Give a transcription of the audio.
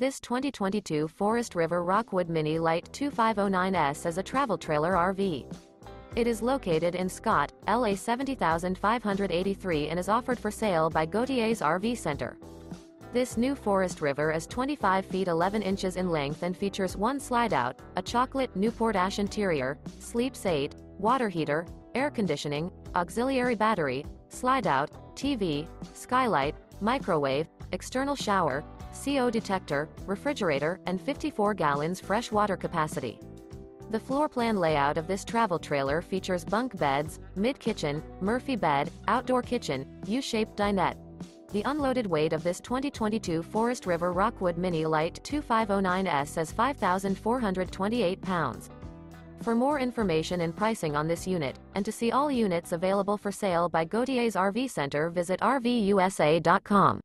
This 2022 Forest River Rockwood Mini Lite 2509S is a travel trailer RV. It is located in Scott, LA 70583 and is offered for sale by Gauthier's RV Center. This new Forest River is 25 feet 11 inches in length and features one slide-out, a chocolate Newport ash interior, sleeps 8, water heater, air conditioning, auxiliary battery, slide-out, TV, skylight, microwave, external shower, CO detector, refrigerator, and 54 gallons fresh water capacity. The floor plan layout of this travel trailer features bunk beds, mid-kitchen, Murphy bed, outdoor kitchen, U-shaped dinette. The unloaded weight of this 2022 Forest River Rockwood Mini Lite 2509S is 5,428 pounds. For more information and pricing on this unit, and to see all units available for sale by Gauthier's RV Center visit RVUSA.com.